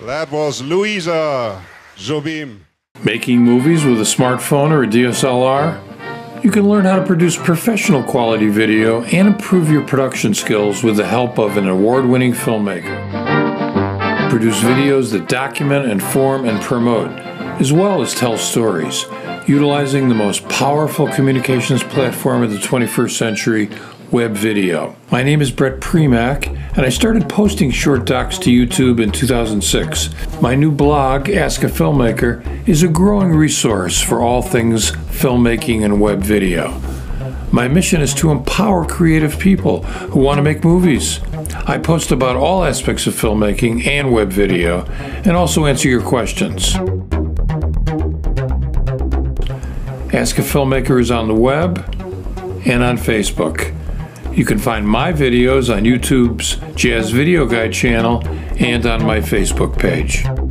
That was Luiza Jobim. Making movies with a smartphone or a DSLR? You can learn how to produce professional quality video and improve your production skills with the help of an award winning filmmaker. Produce videos that document, inform, and promote, as well as tell stories, utilizing the most powerful communications platform of the 21st century web video. My name is Bret Primack, and I started posting short docs to YouTube in 2006. My new blog, Ask a Filmmaker, is a growing resource for all things filmmaking and web video. My mission is to empower creative people who want to make movies. I post about all aspects of filmmaking and web video, and also answer your questions. Ask a Filmmaker is on the web and on Facebook. You can find my videos on YouTube's Jazz Video Guy channel and on my Facebook page.